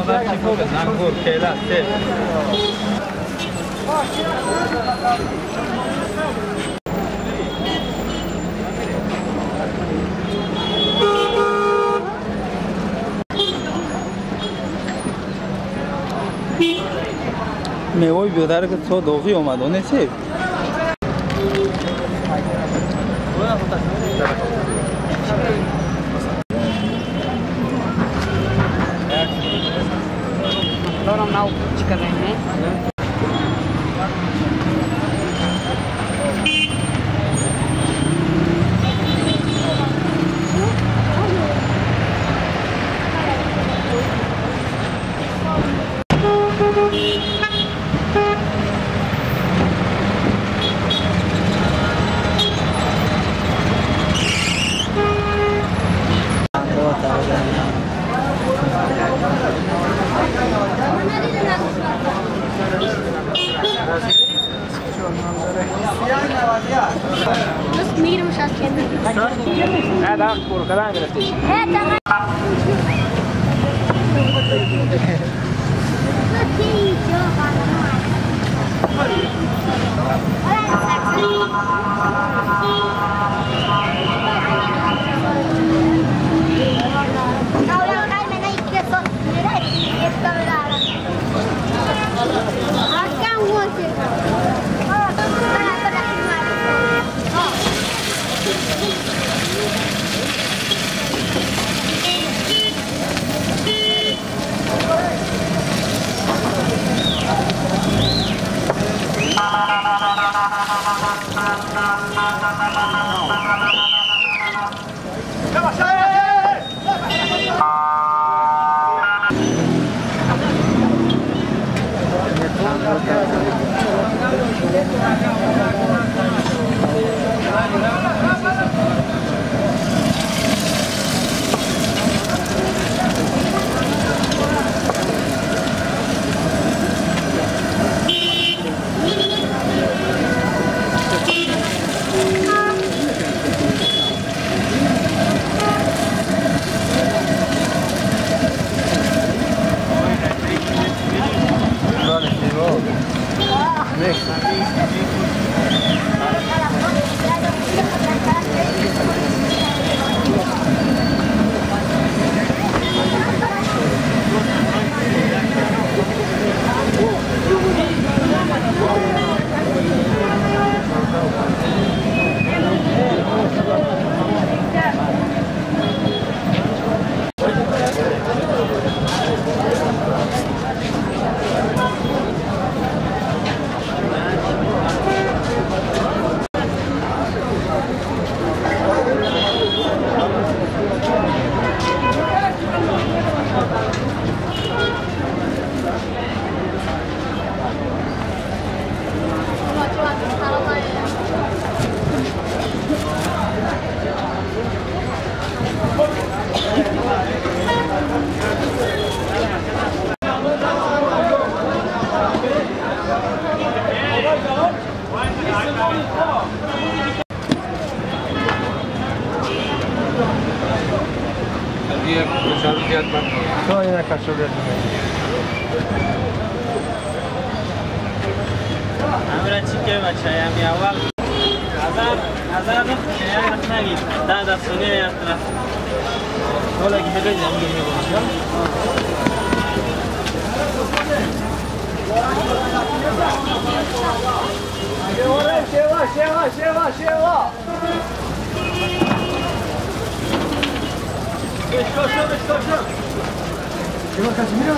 انگور کیله سیب میوه بیادر که تو دوغی اومد اونه چی؟ कर रहे हैं। Come on, dia começaram imediatamente. Só aí na cachorra আমরা চিকে বাচ্চাই আমি আওয়াল হাজার হাজার নাকি দাদা শুনে যাত্রা বলে খেলে জানি Chega, chega, chega, chega! Casimiro?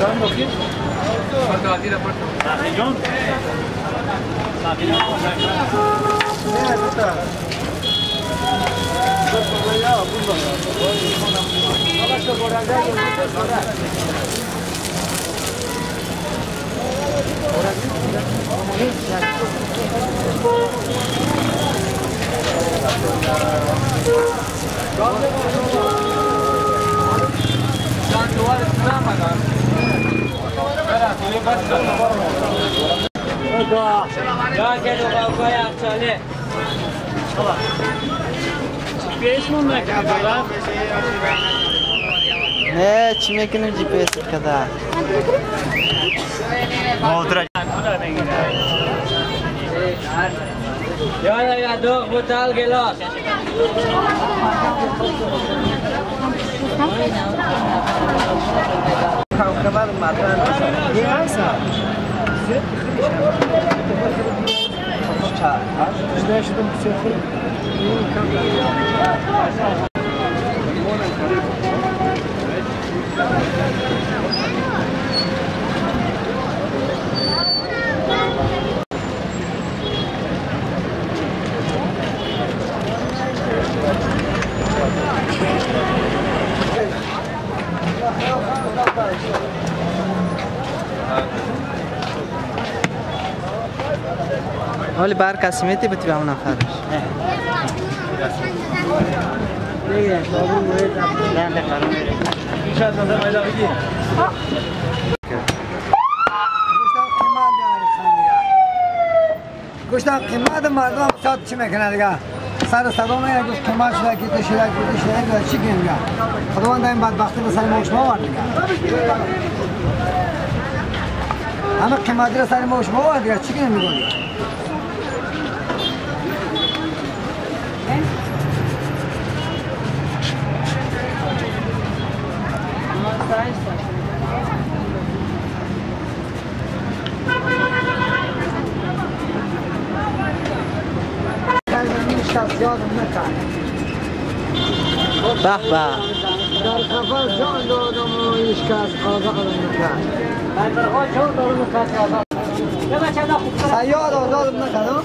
¿Dando Ne çimekinin GPS kadar. Yo lah ya, ya, ya tu, butal gelos. Kamu kemar makan. Ia sah. Sudah sudah. ولی بر قسمیتی بتی به اون نفرش گوشتم قیمت مردم ساعت چی می‌کنه دیگه؟ سر صدا میگه گوشت قیمت شده که تشیره که تشیره که چی کنیم دیگه خداوند این بدبختی به سر ما شما آورد همه قیمتی رو سر ما شما آورد دیگه چی کنیم دیگه به به. در خفر جان دادم و هیچ کس آزاد نکرد. جان دادم و کس آزاد سیاد آزاد نکرد रुक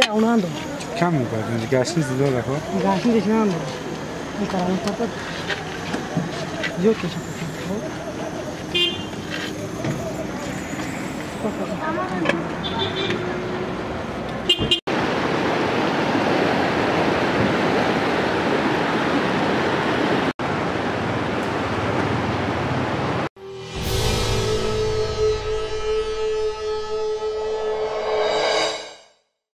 dia unando. Kam mi pa, ndi gashin zdo la ko. Gashin de unando. Ni karan pata. Jo ke sa. Thank you.